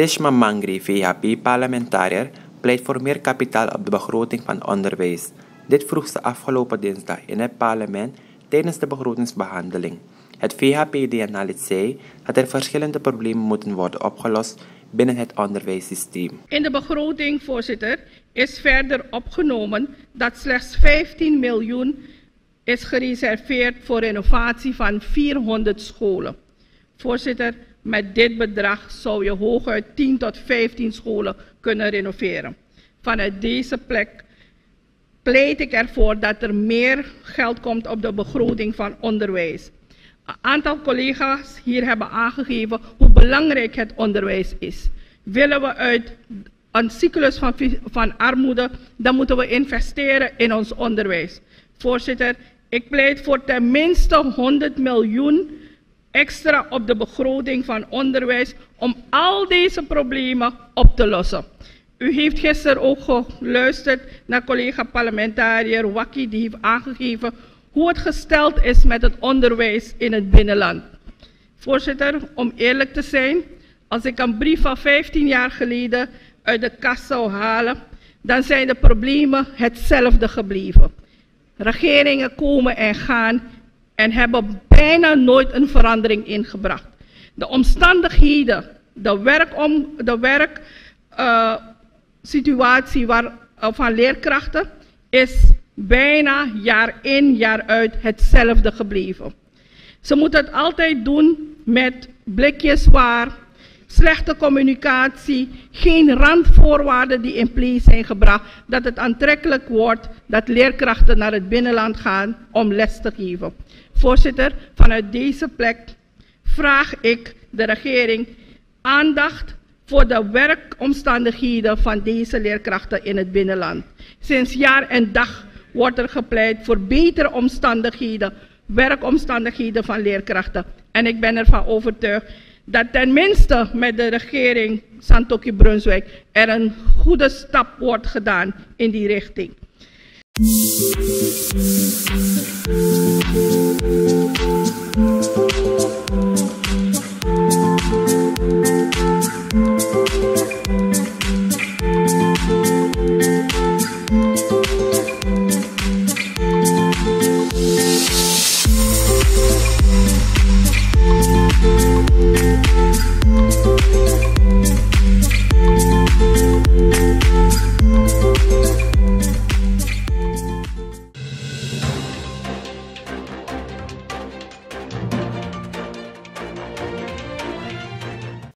Reshma Mangri fi habi parlamentarer pleit voor meer kapitaal op de begroting van onderwijs. Dit vroeg ze afgelopen dinsdag in het parlement tijdens de begrotingsbehandeling. Het VHP-DNA zei dat er verschillende problemen moeten worden opgelost binnen het onderwijssysteem. In de begroting, voorzitter, is verder opgenomen dat slechts 15 miljoen is gereserveerd voor renovatie van 400 scholen. Voorzitter, met dit bedrag zou je hooguit 10 tot 15 scholen kunnen renoveren. Vanuit deze plek pleit ik ervoor dat er meer geld komt op de begroting van onderwijs. Een aantal collega's hier hebben aangegeven hoe belangrijk het onderwijs is. Willen we uit een cyclus van, van armoede, dan moeten we investeren in ons onderwijs. Voorzitter, ik pleit voor tenminste 100 miljoen extra op de begroting van onderwijs om al deze problemen op te lossen. U heeft gisteren ook geluisterd naar collega parlementariër Wakkie, die heeft aangegeven hoe het gesteld is met het onderwijs in het binnenland. Voorzitter, om eerlijk te zijn, als ik een brief van 15 jaar geleden uit de kast zou halen, dan zijn de problemen hetzelfde gebleven. Regeringen komen en gaan en hebben bijna nooit een verandering ingebracht. De omstandigheden, de werkom, de werksituatie uh, uh, van leerkrachten is bijna jaar in jaar uit hetzelfde gebleven. Ze moeten het altijd doen met blikjes waar, slechte communicatie, geen randvoorwaarden die in place zijn gebracht, dat het aantrekkelijk wordt dat leerkrachten naar het binnenland gaan om les te geven. Voorzitter, vanuit deze plek vraag ik de regering aandacht voor de werkomstandigheden van deze leerkrachten in het binnenland. Sinds jaar en dag wordt er gepleit voor betere omstandigheden, werkomstandigheden van leerkrachten. En ik ben ervan overtuigd dat tenminste met de regering Santoki Brunswijk er een goede stap wordt gedaan in die richting.